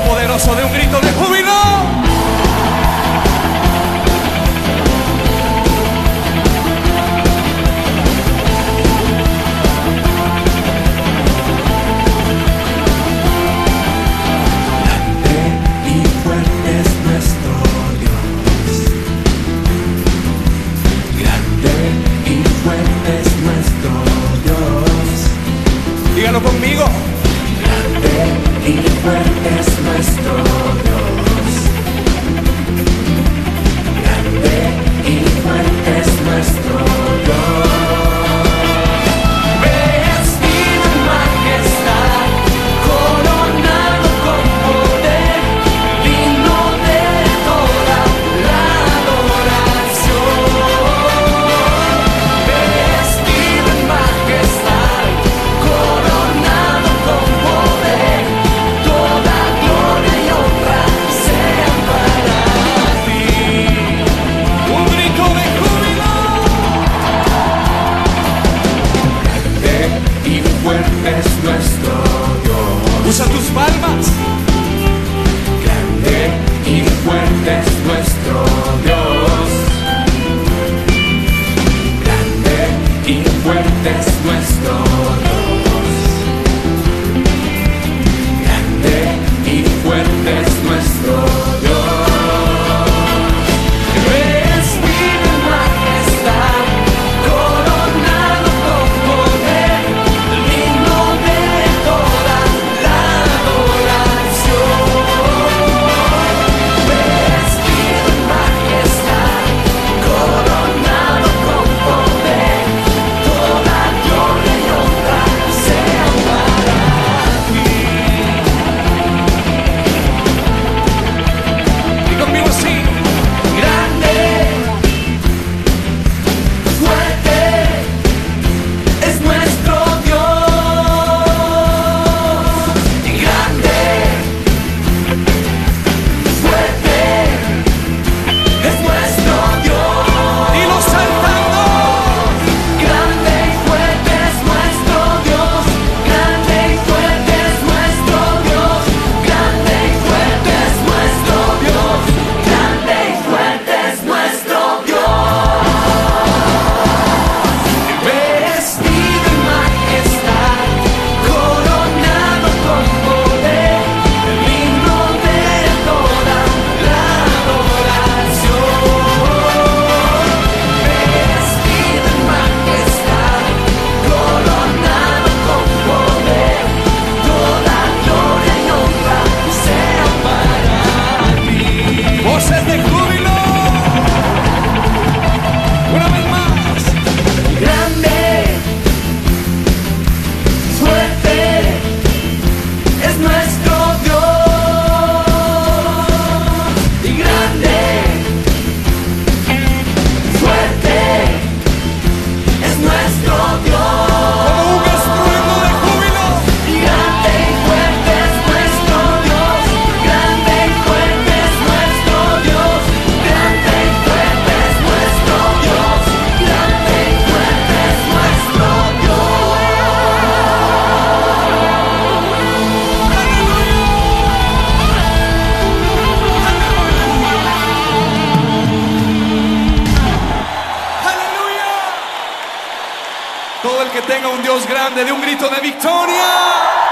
Poderoso de un grito de júbilo, grande y fuerte es nuestro Dios, grande y fuerte es nuestro Dios, dígalo conmigo. In your breath, that's my story invest Todo el que tenga un Dios grande, de un grito de victoria.